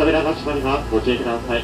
扉が閉まります。ご注意ください。